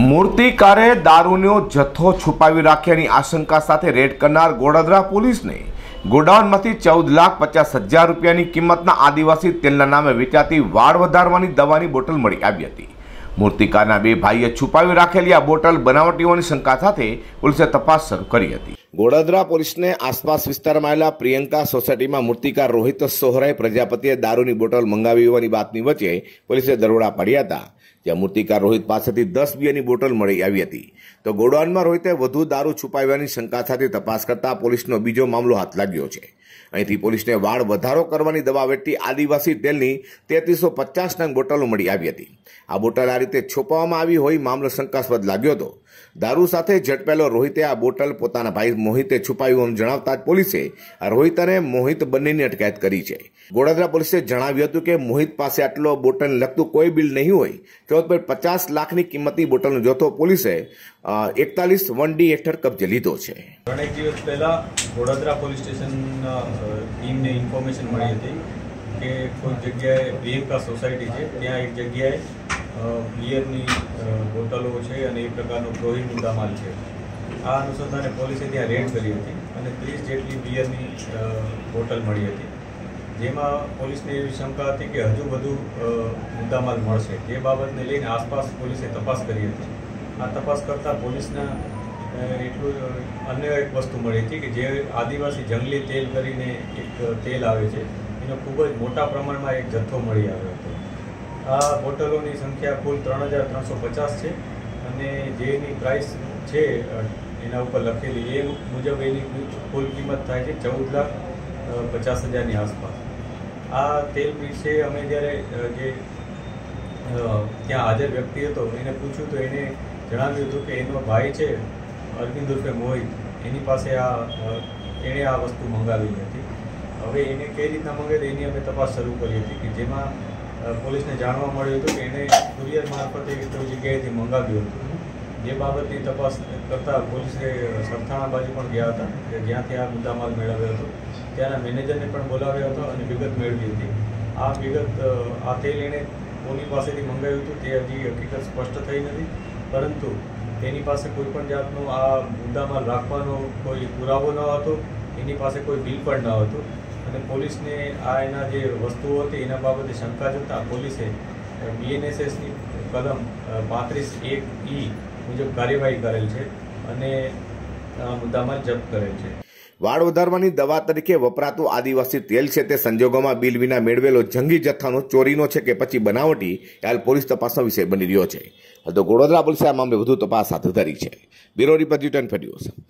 મૂર્તિકારે દારૂનો જથ્થો છુપાવી રાખ્યાની આશંકા સાથે રેડ કરનાર ગોડાદરા પોલીસને ગોડાઉનમાંથી ચૌદ લાખ પચાસ હજાર રૂપિયાની કિંમતના આદિવાસી તેલના નામે વેચાતી વાળ વધારવાની દવાની બોટલ મળી આવી હતી. મૂર્તિકારના બે ભાઈએ છુપાવી રાખેલી આ બોટલ બનાવટીઓની શંકા સાથે પોલીસે તપાસ શરૂ કરી હતી. ગોડાદરા પોલીસને આસપાસ વિસ્તારમાં આવેલા પ્રિયંકા સોસાયટીમાં મૂર્તિકાર રોહિત સોહરાય પ્રજાપતિએ દારૂની બોટલ મંગાવી હોવાની વાતની વચ્ચે પોલીસે દરોડા પાડ્યા હતા, જ્યાં મૂર્તિકાર રોહિત પાસેથી દસ બિયરની બોટલ મળી આવી હતી. તો ગોડાઉનમાં રોહિતે વધુ દારૂ છુપાવવાની શંકા સાથે તપાસ કરતા પોલીસનો બીજો મામલો હાથ લાગ્યો છે. અહીંથી પોલીસને વાળ વધારો કરવાની દવા વેટતી આદિવાસી તેલની તેત્રીસો પચાસ નંગ બોટલો મળી આવી હતી. આ બોટલ આ રીતે છુપાવવામાં આવી હોય મામલો શંકાસ્પદ લાગ્યો હતો. દારૂ સાથે ઝડપેલો રોહિતે આ બોટલ પોતાના ભાઈ મોહિતે છુપાયું એમ જણાવતા જ પોલીસે રોહિત અને મોહિત બંનેની અટકાયત કરી છે. ગોડાદરા પોલીસે જણાવ્યું હતું કે મોહિત પાસે આટલો બોટલ લગતું કોઈ બિલ નહીં હોય. તો પચાસ લાખની કિંમતની બોટલનો જથ્થો પોલીસે એકતાલીસ વન ડી હેઠળ કબજે લીધો છે. ત્રણેક દિવસ પહેલા ગોડાદરા પોલીસ સ્ટેશનના ટીમને ઇન્ફોર્મેશન મળી હતી કે કોઈ જગ્યાએ પ્રિયંકા સોસાયટી છે. ત્યાં એક જગ્યાએ બિયરની બોટલો છે અને એ પ્રકારનો દ્રોહી મુદ્દામાલ છે. આ અનુસંધાને પોલીસે ત્યાં રેડ કરી હતી અને ત્રીસ જેટલી બિયરની બોટલ મળી હતી. જેમાં પોલીસને એવી શંકા હતી કે હજુ વધુ મુદ્દામાલ મળશે. જે બાબતને લઈને આસપાસ પોલીસે તપાસ કરી હતી. આ તપાસ કરતાં પોલીસના એટલું અન્ય એક વસ્તુ મળી હતી કે જે આદિવાસી જંગલી તેલ કરીને એક તેલ આવે છે, એનો ખૂબ જ મોટા પ્રમાણમાં એક જથ્થો મળી આવ્યો હતો. આ બોટલોની સંખ્યા કુલ ત્રણ હજાર ત્રણસો પચાસ છે. અને જેની પ્રાઇસ છે એના ઉપર લખેલી, એ મુજબ એની કુલ કિંમત થાય છે ચૌદ લાખ પચાસ હજારની આસપાસ. આ તેલ વિશે અમે જ્યારે જે ત્યાં હાજર વ્યક્તિ હતો, એને પૂછ્યું તો એને જણાવ્યું હતું કે એનો ભાઈ છે, અરવિંદ ઉર્ફે મોહિત, એની પાસે આ એણે આ વસ્તુ મંગાવી હતી. હવે એને કઈ રીતના મંગાવી એની અમે તપાસ શરૂ કરી હતી કે જેમાં પોલીસને જાણવા મળ્યું હતું કે એને કુરિયર મારફતે કોઈ જગ્યાએથી મંગાવ્યું હતું. જે બાબતની તપાસ કરતાં પોલીસે સરથાણા બાજુ પણ ગયા હતા, કે જ્યાંથી આ મુદ્દામાલ મેળવ્યો હતો. ત્યાંના મેનેજરને પણ બોલાવ્યો હતો અને વિગત મેળવી હતી. આ વિગત આ તેલ એણે કોની પાસેથી મંગાવ્યું હતું તે હજી હકીકત સ્પષ્ટ થઈ નથી. પરંતુ તેની પાસે કોઈ પણ જાતનો આ મુદ્દામાલ રાખવાનો કોઈ પુરાવો ન હતો, એની પાસે કોઈ બિલ પણ ન હતું. અને પોલીસને આ એના જે વસ્તુઓ હતી એના બાબતે શંકા જતાં પોલીસે બીએનએસએસની કલમ પાંત્રીસ એક ઈ મુજબ કાર્યવાહી કરેલ છે અને આ મુદ્દામાલ જપ્ત કરેલ છે. વાળ વધારવાની દવા તરીકે વપરાતું આદિવાસી તેલ છે તે સંજોગોમાં બિલ વિના મેળવેલો જંગી જથ્થાનો ચોરીનો છે કે પછી બનાવટી હાલ પોલીસ તપાસનો વિષય બની રહ્યો છે. તો ગોડોદરા પોલીસે આ મામલે વધુ તપાસ હાથ ધરી છે. Bureau report return